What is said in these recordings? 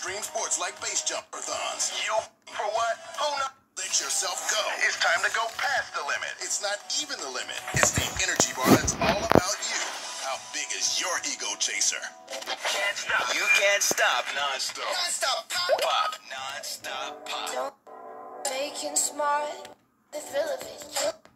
extreme sports like base jumper-thons. You for what? Oh, Who knows? Let yourself go. It's time to go past the limit. It's not even the limit. It's the energy bar that's all about you. How big is your ego chaser? Can't stop. You can't stop non-stop. Non-stop pop. Pop. Non-stop pop. Don't making smart. The thrill of it.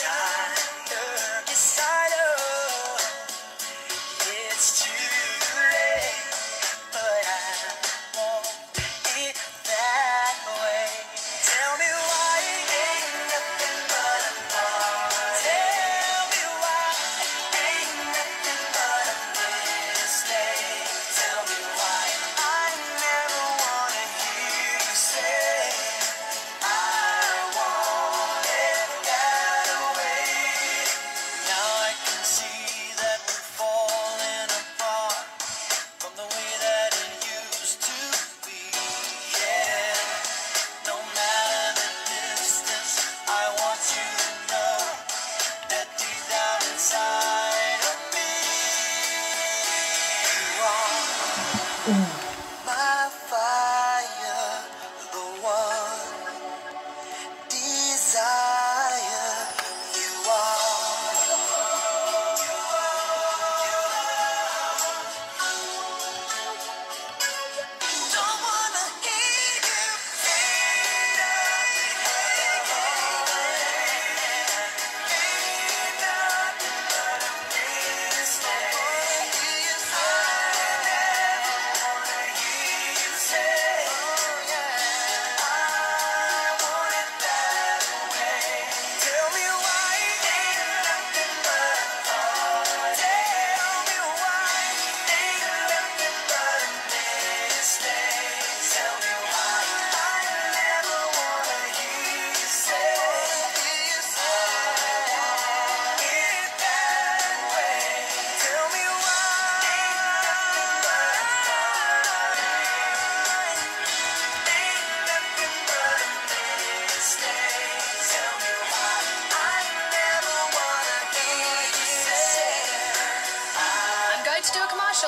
Desire, desire?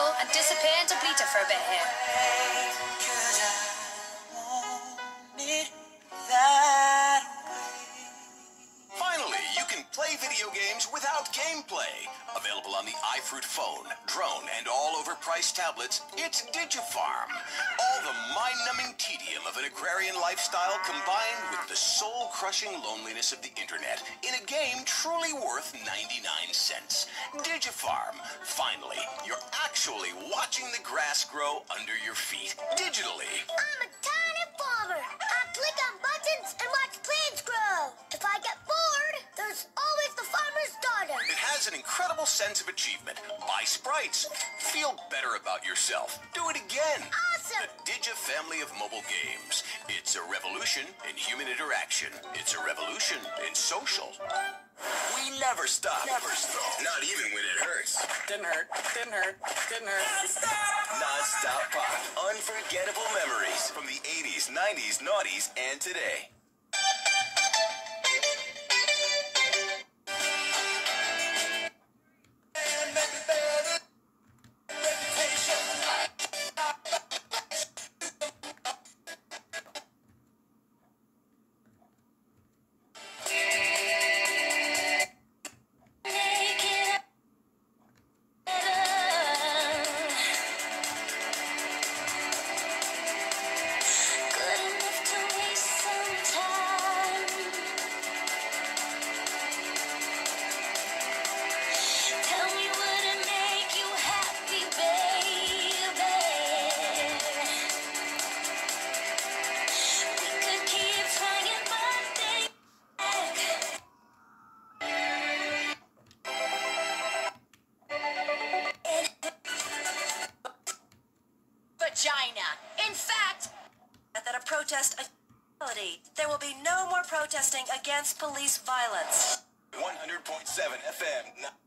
And disappear into Peter for a bit here. Video games without gameplay. Available on the iFruit phone, drone, and all overpriced tablets, it's Digifarm. All the mind-numbing tedium of an agrarian lifestyle combined with the soul-crushing loneliness of the internet in a game truly worth 99 cents. Digifarm. Finally, you're actually watching the grass grow under your feet, digitally. I'm a tiny farmer. I click on buttons and watch plants grow. If I get has an incredible sense of achievement. Buy sprites. Feel better about yourself. Do it again. Awesome. The Digi family of mobile games. It's a revolution in human interaction. It's a revolution in social. We never stop. Never stop. Not even when it hurts. Didn't hurt. Didn't hurt. Didn't hurt. Non-stop pop. Unforgettable memories from the 80s, 90s, noughties, and today. that a protest there will be no more protesting against police violence. 100.7 FM.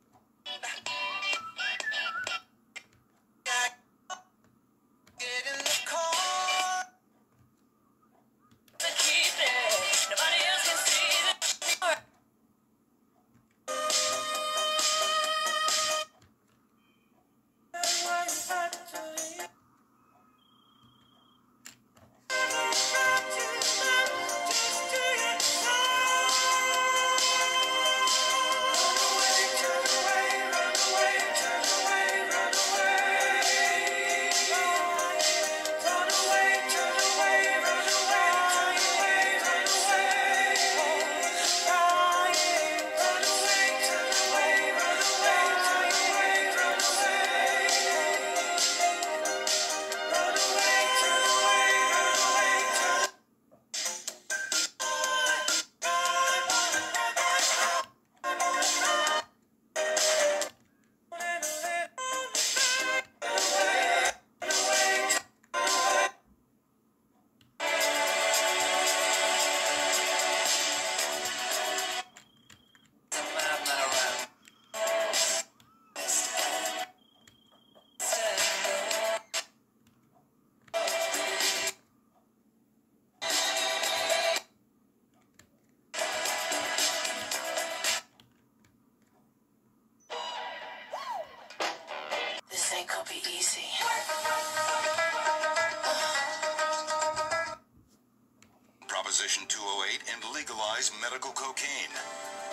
Proposition 208 and legalize medical cocaine.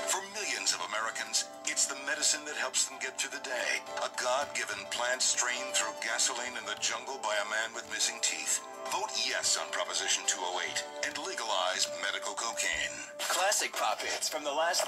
For millions of Americans, it's the medicine that helps them get through the day. A God-given plant strained through gasoline in the jungle by a man with missing teeth. Vote yes on Proposition 208 and legalize medical cocaine. Classic pop hits from the last